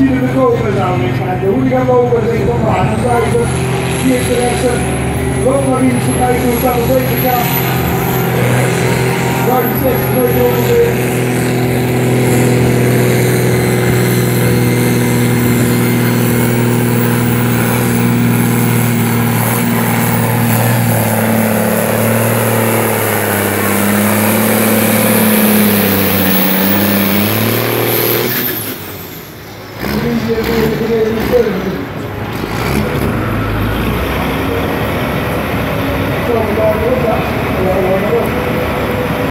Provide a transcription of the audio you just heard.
hier de koper namelijk nou, zijn. Hoe die gaan lopen, dat is toch waar. Dan zou je rechter, maar kijken hoe het aan de zeker gaat. Thank you.